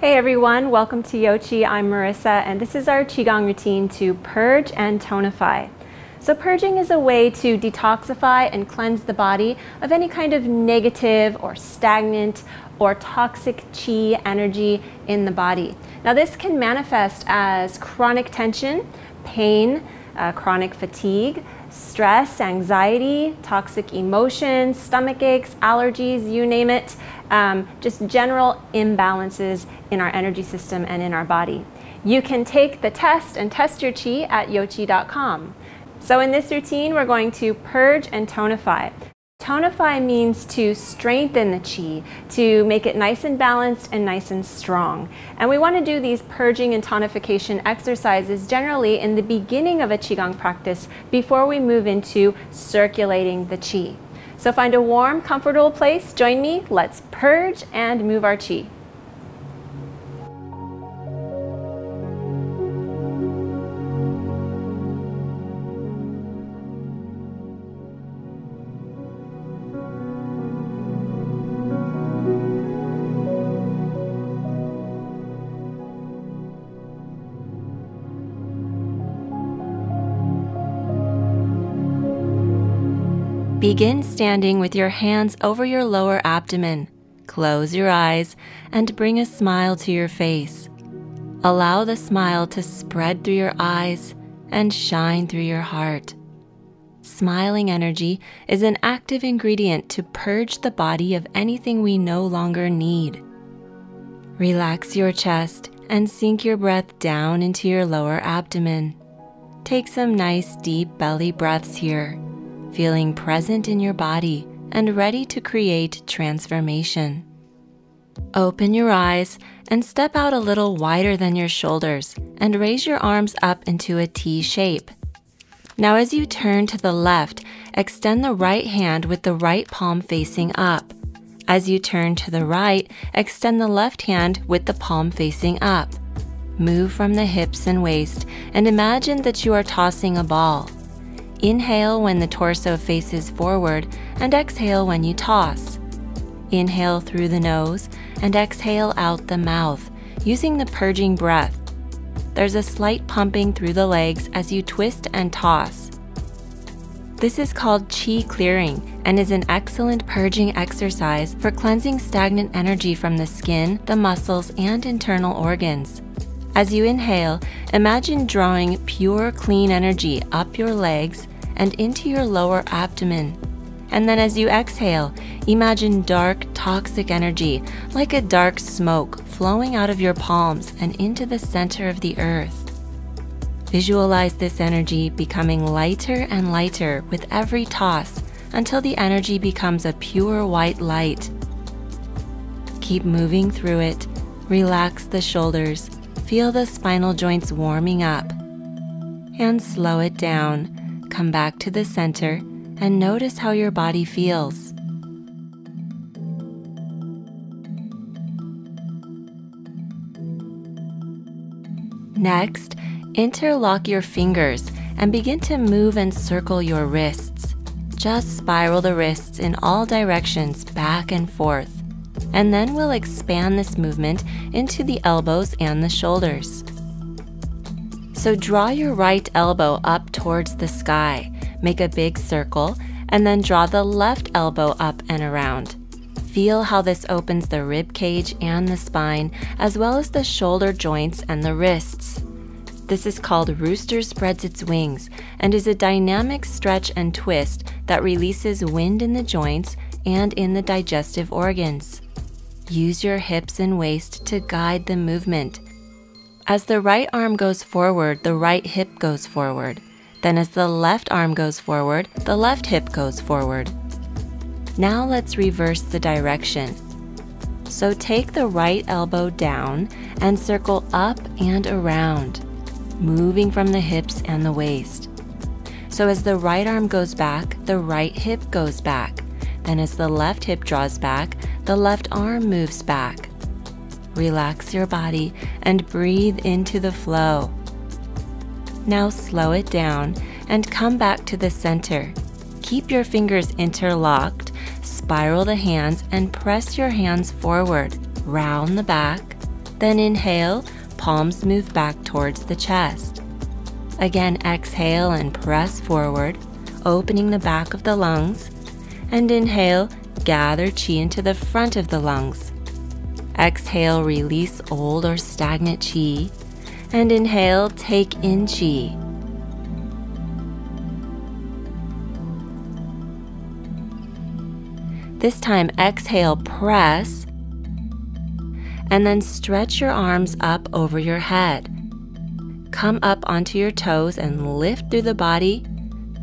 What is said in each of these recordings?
Hey everyone, welcome to Yoqi. I'm Marisa, and this is our Qigong routine to purge and tonify. So, purging is a way to detoxify and cleanse the body of any kind of negative or stagnant or toxic qi energy in the body. Now, this can manifest as chronic tension, pain, uh, chronic fatigue, stress, anxiety, toxic emotions, stomach aches, allergies, you name it, um, just general imbalances in our energy system and in our body. You can take the test and test your chi at yoqi.com. So in this routine, we're going to purge and tonify. Tonify means to strengthen the chi, to make it nice and balanced and nice and strong. And we want to do these purging and tonification exercises generally in the beginning of a Qigong practice before we move into circulating the Qi. So find a warm, comfortable place, join me, let's purge and move our Qi. Begin standing with your hands over your lower abdomen. Close your eyes and bring a smile to your face. Allow the smile to spread through your eyes and shine through your heart. Smiling energy is an active ingredient to purge the body of anything we no longer need. Relax your chest and sink your breath down into your lower abdomen. Take some nice deep belly breaths here feeling present in your body and ready to create transformation. Open your eyes and step out a little wider than your shoulders and raise your arms up into a T shape. Now, as you turn to the left, extend the right hand with the right palm facing up. As you turn to the right, extend the left hand with the palm facing up. Move from the hips and waist and imagine that you are tossing a ball. Inhale when the torso faces forward and exhale when you toss. Inhale through the nose and exhale out the mouth using the purging breath. There's a slight pumping through the legs as you twist and toss. This is called chi clearing and is an excellent purging exercise for cleansing stagnant energy from the skin, the muscles, and internal organs. As you inhale, imagine drawing pure, clean energy up your legs and into your lower abdomen. And then as you exhale, imagine dark, toxic energy, like a dark smoke, flowing out of your palms and into the center of the earth. Visualize this energy becoming lighter and lighter with every toss until the energy becomes a pure white light. Keep moving through it. Relax the shoulders Feel the spinal joints warming up. And slow it down. Come back to the center and notice how your body feels. Next, interlock your fingers and begin to move and circle your wrists. Just spiral the wrists in all directions back and forth and then we'll expand this movement into the elbows and the shoulders. So draw your right elbow up towards the sky, make a big circle, and then draw the left elbow up and around. Feel how this opens the rib cage and the spine, as well as the shoulder joints and the wrists. This is called Rooster Spreads Its Wings and is a dynamic stretch and twist that releases wind in the joints and in the digestive organs. Use your hips and waist to guide the movement. As the right arm goes forward, the right hip goes forward. Then, as the left arm goes forward, the left hip goes forward. Now, let's reverse the direction. So, take the right elbow down and circle up and around, moving from the hips and the waist. So, as the right arm goes back, the right hip goes back. Then, as the left hip draws back, the left arm moves back. Relax your body and breathe into the flow. Now slow it down and come back to the center. Keep your fingers interlocked, spiral the hands, and press your hands forward, round the back, Then inhale, palms move back towards the chest. Again, exhale and press forward, opening the back of the lungs. And inhale, gather chi into the front of the lungs. Exhale, release old or stagnant chi. And inhale, take in chi. This time, exhale, press, and then stretch your arms up over your head. Come up onto your toes and lift through the body,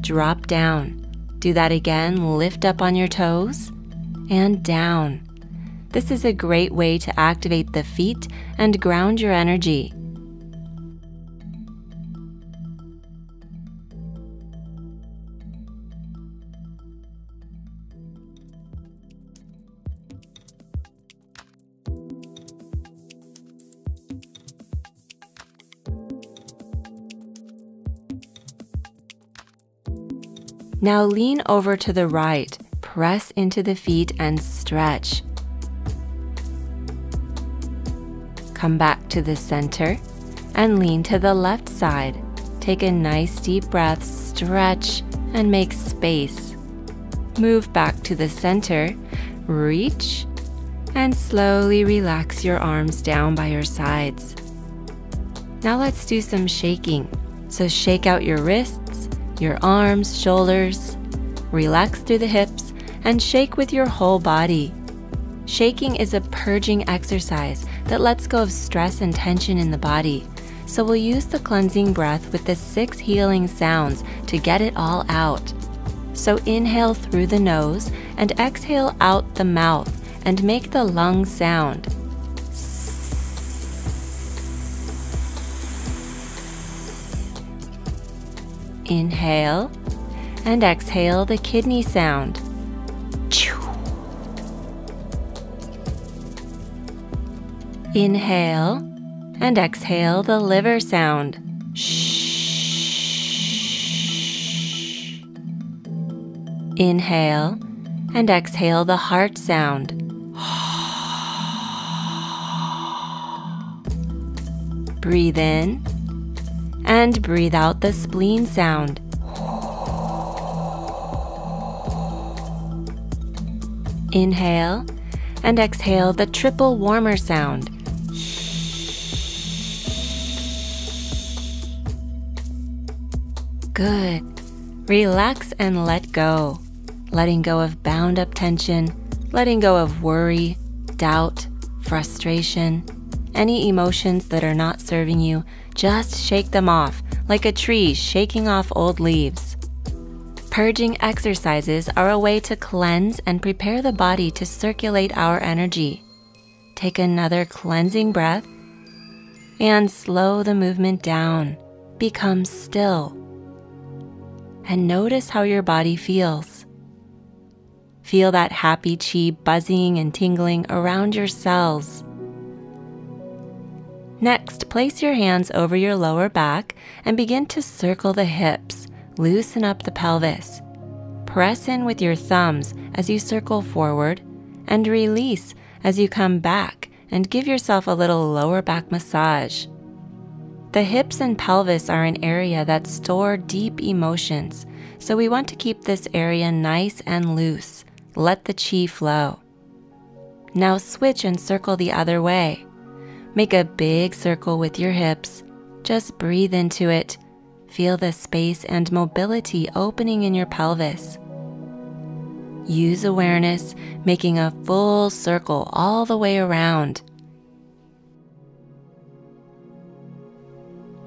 drop down. Do that again, lift up on your toes and down. This is a great way to activate the feet and ground your energy. Now lean over to the right, press into the feet and stretch. Come back to the center and lean to the left side. Take a nice deep breath, stretch, and make space. Move back to the center, reach, and slowly relax your arms down by your sides. Now let's do some shaking. So shake out your wrists your arms, shoulders. Relax through the hips and shake with your whole body. Shaking is a purging exercise that lets go of stress and tension in the body. So we'll use the cleansing breath with the six healing sounds to get it all out. So inhale through the nose and exhale out the mouth and make the lung sound. Inhale and exhale the kidney sound. Inhale and exhale the liver sound. Inhale and exhale the heart sound. Breathe in and breathe out the spleen sound. Inhale and exhale the triple warmer sound. Good. Relax and let go. Letting go of bound up tension, letting go of worry, doubt, frustration, any emotions that are not serving you just shake them off, like a tree shaking off old leaves. Purging exercises are a way to cleanse and prepare the body to circulate our energy. Take another cleansing breath and slow the movement down. Become still. And notice how your body feels. Feel that happy chi buzzing and tingling around your cells. Next, place your hands over your lower back and begin to circle the hips. Loosen up the pelvis. Press in with your thumbs as you circle forward and release as you come back and give yourself a little lower back massage. The hips and pelvis are an area that store deep emotions, so we want to keep this area nice and loose. Let the chi flow. Now switch and circle the other way. Make a big circle with your hips. Just breathe into it. Feel the space and mobility opening in your pelvis. Use awareness, making a full circle all the way around.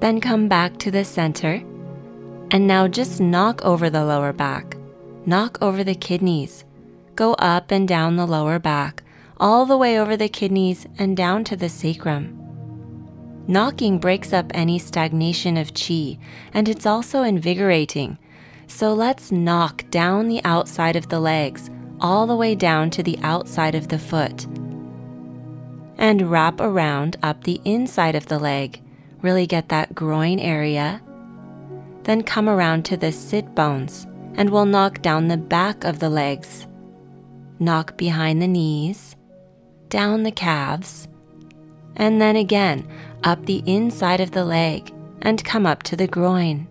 Then come back to the center. And now just knock over the lower back. Knock over the kidneys. Go up and down the lower back all the way over the kidneys and down to the sacrum. Knocking breaks up any stagnation of chi, and it's also invigorating. So let's knock down the outside of the legs, all the way down to the outside of the foot. And wrap around up the inside of the leg. Really get that groin area. Then come around to the sit bones, and we'll knock down the back of the legs. Knock behind the knees down the calves, and then again up the inside of the leg and come up to the groin.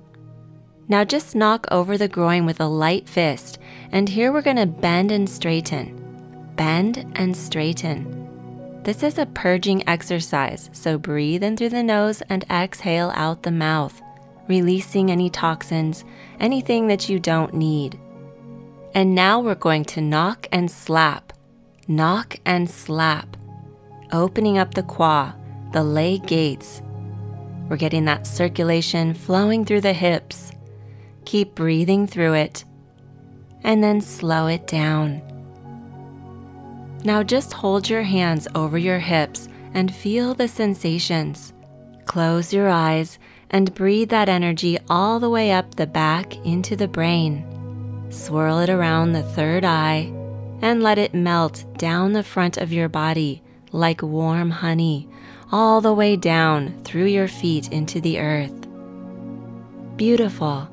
Now just knock over the groin with a light fist, and here we're going to bend and straighten. Bend and straighten. This is a purging exercise, so breathe in through the nose and exhale out the mouth, releasing any toxins, anything that you don't need. And now we're going to knock and slap, knock and slap, opening up the qua, the leg gates. We're getting that circulation flowing through the hips. Keep breathing through it, and then slow it down. Now just hold your hands over your hips and feel the sensations. Close your eyes and breathe that energy all the way up the back into the brain. Swirl it around the third eye and let it melt down the front of your body like warm honey, all the way down through your feet into the earth. Beautiful.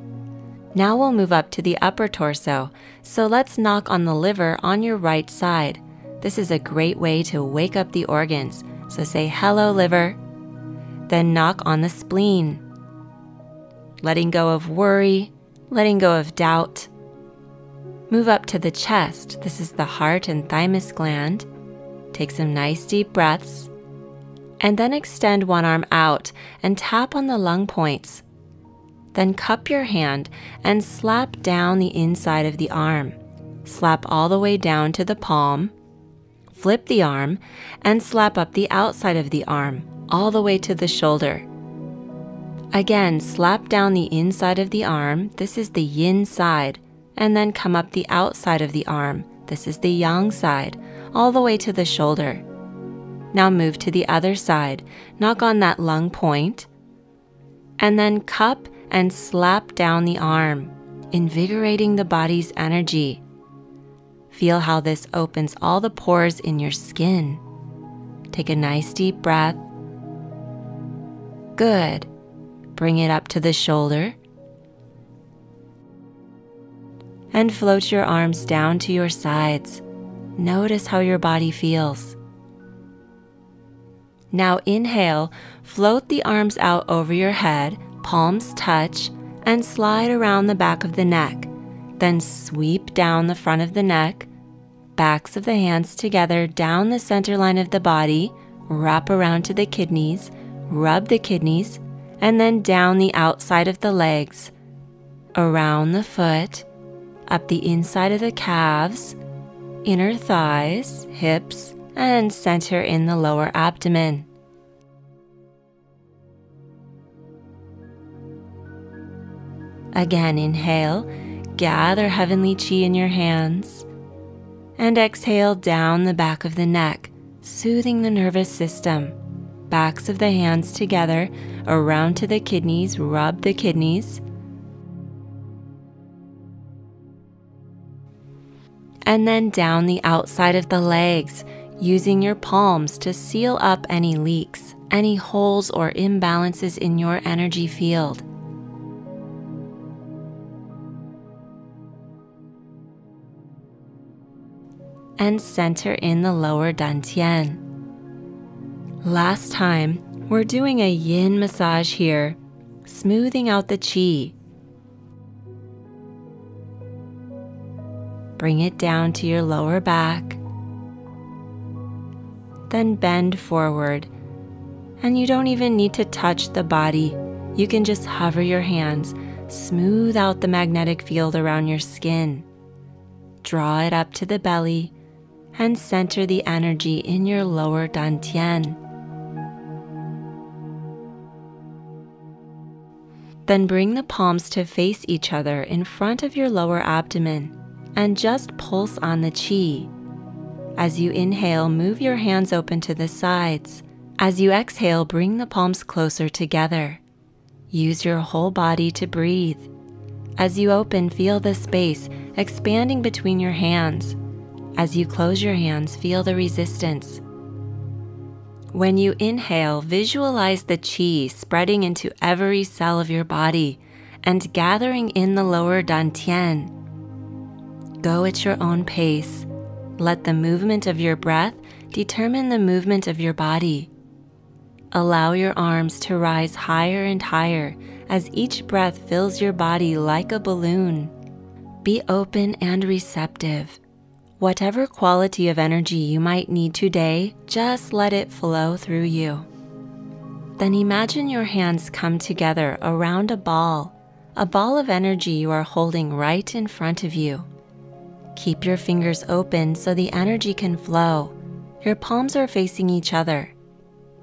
Now we'll move up to the upper torso, so let's knock on the liver on your right side this is a great way to wake up the organs. So say hello, liver. Then knock on the spleen. Letting go of worry, letting go of doubt. Move up to the chest. This is the heart and thymus gland. Take some nice deep breaths. And then extend one arm out and tap on the lung points. Then cup your hand and slap down the inside of the arm. Slap all the way down to the palm flip the arm and slap up the outside of the arm all the way to the shoulder. Again, slap down the inside of the arm. This is the yin side. And then come up the outside of the arm. This is the yang side, all the way to the shoulder. Now move to the other side. Knock on that lung. And then cup and slap down the arm, invigorating the body's energy. Feel how this opens all the pores in your skin. Take a nice deep breath. Good. Bring it up to the shoulder. And float your arms down to your sides. Notice how your body feels. Now inhale, float the arms out over your head, palms touch, and slide around the back of the neck. Then sweep down the front of the neck, backs of the hands together down the center line of the body, wrap around to the kidneys, rub the kidneys, and then down the outside of the legs, around the foot, up the inside of the calves, inner thighs, hips, and center in the lower abdomen. Again, inhale Gather heavenly chi in your hands and exhale down the back of the neck, soothing the nervous system. Backs of the hands together around to the kidneys, rub the kidneys. And then down the outside of the legs, using your palms to seal up any leaks, any holes or imbalances in your energy field. and center in the lower dantian. Last time, we're doing a yin massage here, smoothing out the chi. Bring it down to your lower back. Then bend forward. And you don't even need to touch the body. You can just hover your hands, smooth out the magnetic field around your skin. Draw it up to the belly and center the energy in your lower dantian. Then bring the palms to face each other in front of your lower abdomen and just pulse on the chi. As you inhale, move your hands open to the sides. As you exhale, bring the palms closer together. Use your whole body to breathe. As you open, feel the space expanding between your hands as you close your hands, feel the resistance. When you inhale, visualize the chi spreading into every cell of your body and gathering in the lower dantian. Go at your own pace. Let the movement of your breath determine the movement of your body. Allow your arms to rise higher and higher as each breath fills your body like a balloon. Be open and receptive. Whatever quality of energy you might need today, just let it flow through you. Then imagine your hands come together around a ball, a ball of energy you are holding right in front of you. Keep your fingers open so the energy can flow. Your palms are facing each other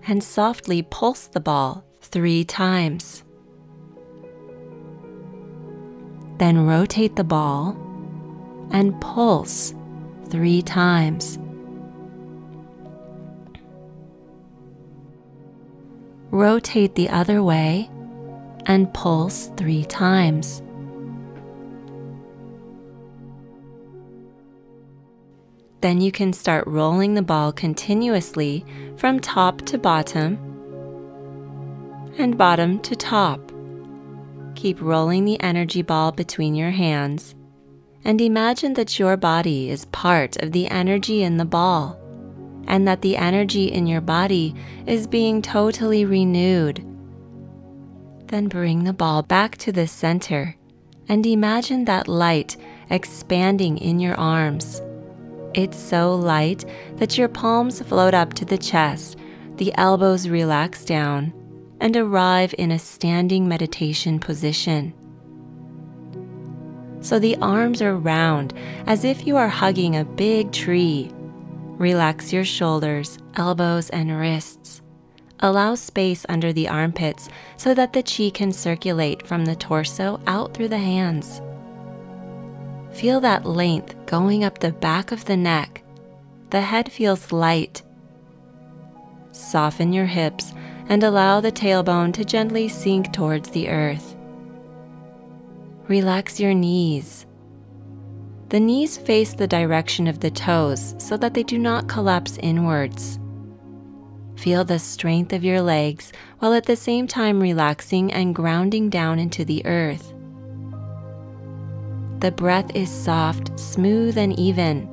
and softly pulse the ball three times. Then rotate the ball and pulse three times. Rotate the other way and pulse three times. Then you can start rolling the ball continuously from top to bottom and bottom to top. Keep rolling the energy ball between your hands and imagine that your body is part of the energy in the ball and that the energy in your body is being totally renewed. Then bring the ball back to the center and imagine that light expanding in your arms. It's so light that your palms float up to the chest, the elbows relax down, and arrive in a standing meditation position. So the arms are round as if you are hugging a big tree. Relax your shoulders, elbows, and wrists. Allow space under the armpits so that the chi can circulate from the torso out through the hands. Feel that length going up the back of the neck. The head feels light. Soften your hips and allow the tailbone to gently sink towards the earth. Relax your knees. The knees face the direction of the toes so that they do not collapse inwards. Feel the strength of your legs while at the same time relaxing and grounding down into the earth. The breath is soft, smooth, and even.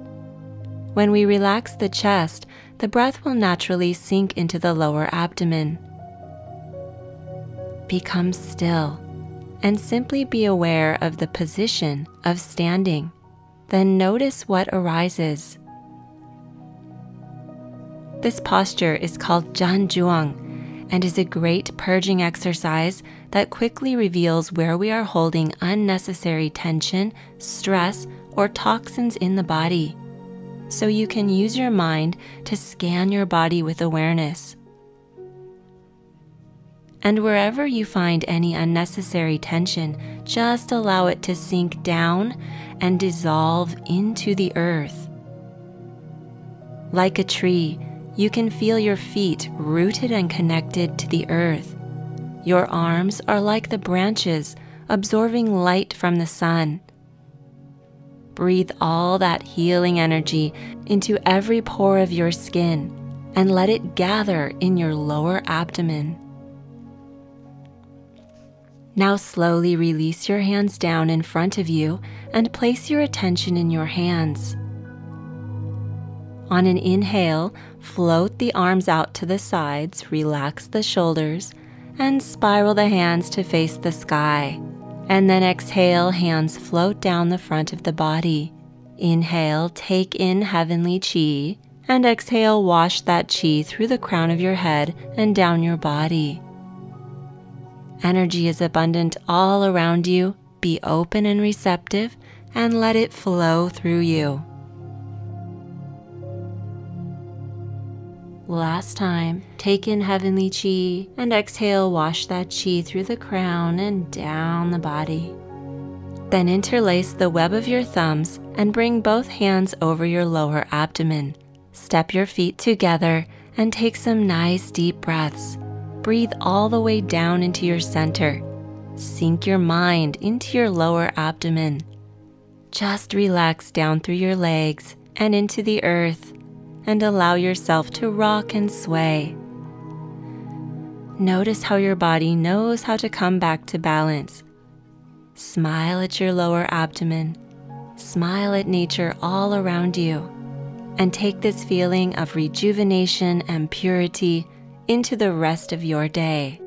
When we relax the chest, the breath will naturally sink into the lower abdomen. Become still and simply be aware of the position of standing. Then notice what arises. This posture is called Zhuang and is a great purging exercise that quickly reveals where we are holding unnecessary tension, stress, or toxins in the body. So you can use your mind to scan your body with awareness. And wherever you find any unnecessary tension, just allow it to sink down and dissolve into the earth. Like a tree, you can feel your feet rooted and connected to the earth. Your arms are like the branches absorbing light from the sun. Breathe all that healing energy into every pore of your skin and let it gather in your lower abdomen. Now slowly release your hands down in front of you and place your attention in your hands. On an inhale, float the arms out to the sides, relax the shoulders, and spiral the hands to face the sky. And then exhale, hands float down the front of the body. Inhale, take in heavenly chi, and exhale, wash that chi through the crown of your head and down your body. Energy is abundant all around you. Be open and receptive and let it flow through you. Last time, take in heavenly chi and exhale, wash that chi through the crown and down the body. Then interlace the web of your thumbs and bring both hands over your lower abdomen. Step your feet together and take some nice deep breaths. Breathe all the way down into your center. Sink your mind into your lower abdomen. Just relax down through your legs and into the earth and allow yourself to rock and sway. Notice how your body knows how to come back to balance. Smile at your lower abdomen. Smile at nature all around you. And take this feeling of rejuvenation and purity into the rest of your day.